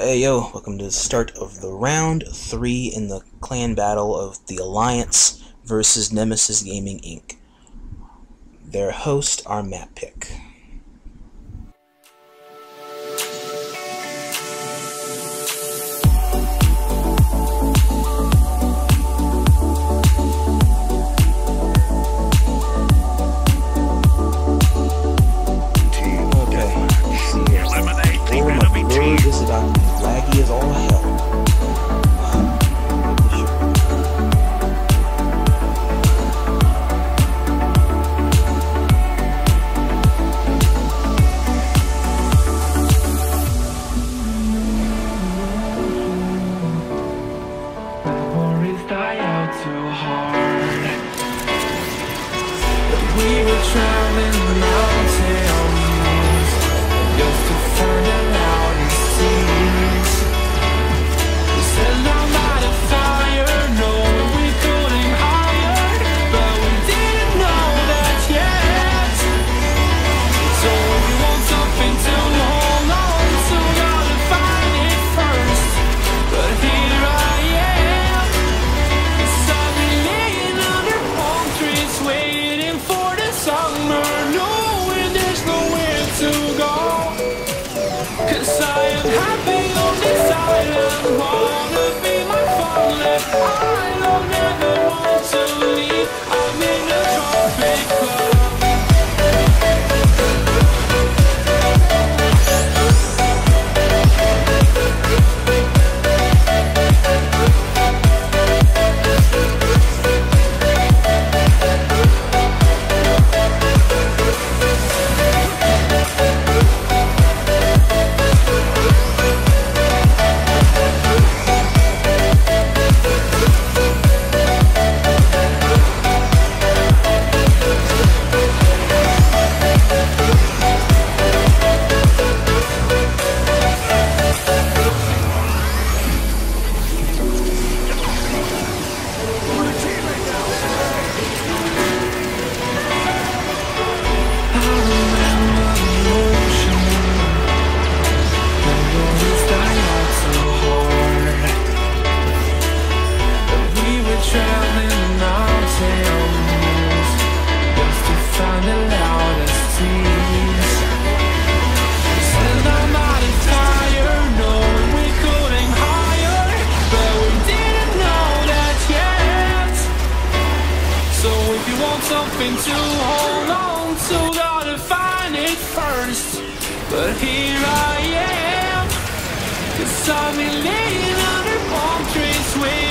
Hey yo, welcome to the start of the round 3 in the clan battle of the Alliance versus Nemesis Gaming Inc. Their hosts are MapPick. Oh. hoping to hold on so gotta find it first. But here I am Cause I've been laying under palm trees with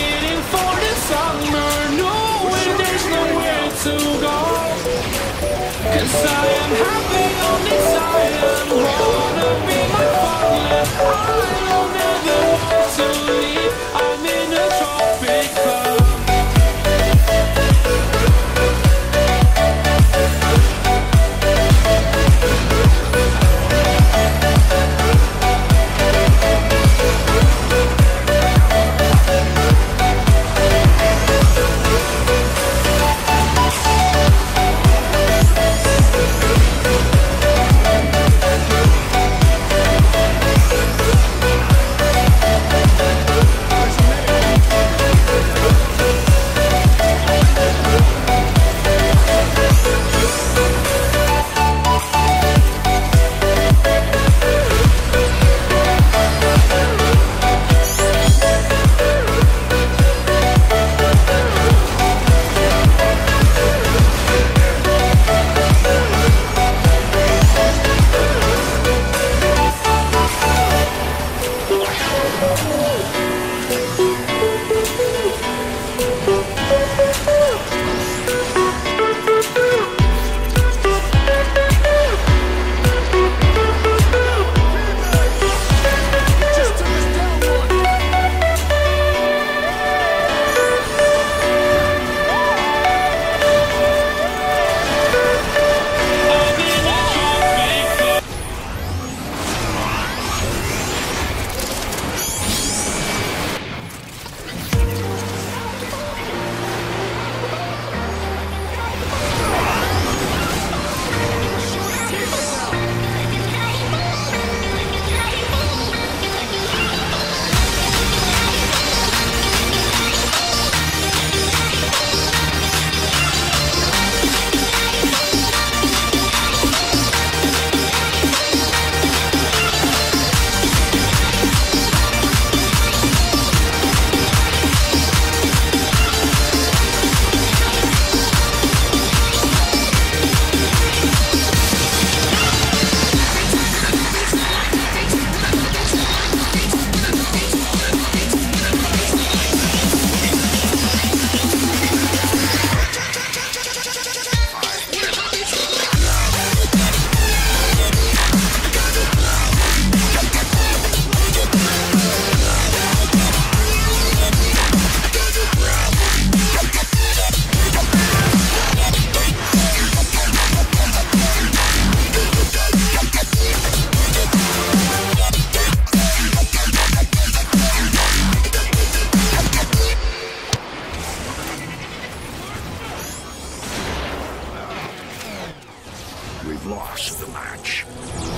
we've lost the match.